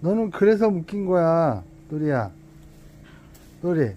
너는 그래서 묶인 거야, 또리야. 또리.